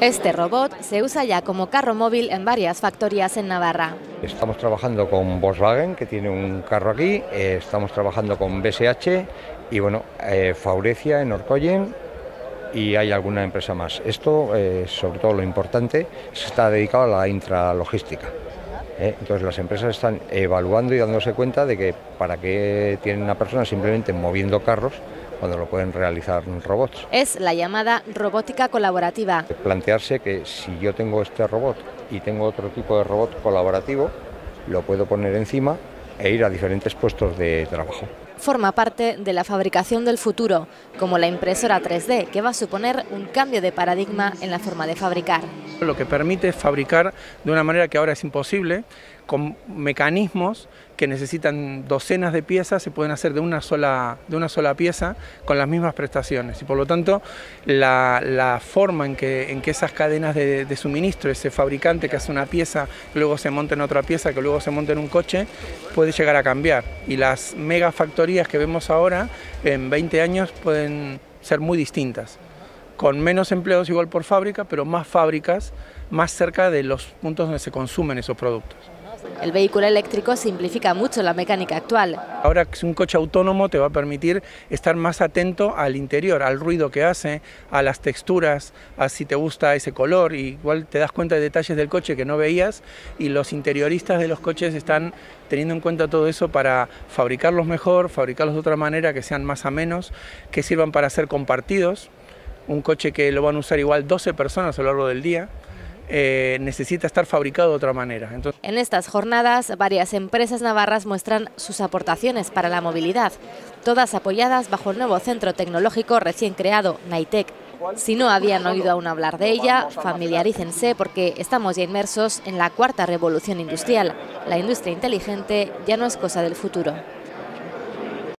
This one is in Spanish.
Este robot se usa ya como carro móvil en varias factorías en Navarra. Estamos trabajando con Volkswagen, que tiene un carro aquí, eh, estamos trabajando con BSH y bueno, eh, Faurecia en Orcoyen y hay alguna empresa más. Esto, eh, sobre todo lo importante, está dedicado a la intralogística. Entonces las empresas están evaluando y dándose cuenta de que para qué tienen una persona simplemente moviendo carros cuando lo pueden realizar robots. Es la llamada robótica colaborativa. Plantearse que si yo tengo este robot y tengo otro tipo de robot colaborativo, lo puedo poner encima e ir a diferentes puestos de trabajo forma parte de la fabricación del futuro, como la impresora 3D, que va a suponer un cambio de paradigma en la forma de fabricar. Lo que permite es fabricar de una manera que ahora es imposible, con mecanismos que necesitan docenas de piezas, se pueden hacer de una sola, de una sola pieza con las mismas prestaciones. Y por lo tanto, la, forma en que, en que esas cadenas de, de, suministro, ese fabricante que hace una pieza, luego se monta en otra pieza, que luego se monta en un coche, puede llegar a cambiar. Y las mega factorías que vemos ahora, en 20 años, pueden ser muy distintas con menos empleos igual por fábrica, pero más fábricas más cerca de los puntos donde se consumen esos productos. El vehículo eléctrico simplifica mucho la mecánica actual. Ahora un coche autónomo te va a permitir estar más atento al interior, al ruido que hace, a las texturas, a si te gusta ese color, igual te das cuenta de detalles del coche que no veías y los interioristas de los coches están teniendo en cuenta todo eso para fabricarlos mejor, fabricarlos de otra manera, que sean más a menos, que sirvan para ser compartidos. Un coche que lo van a usar igual 12 personas a lo largo del día. Eh, necesita estar fabricado de otra manera. En estas jornadas, varias empresas navarras muestran sus aportaciones para la movilidad, todas apoyadas bajo el nuevo centro tecnológico recién creado, Naitec. Si no habían oído aún hablar de ella, familiarícense porque estamos ya inmersos en la cuarta revolución industrial. La industria inteligente ya no es cosa del futuro.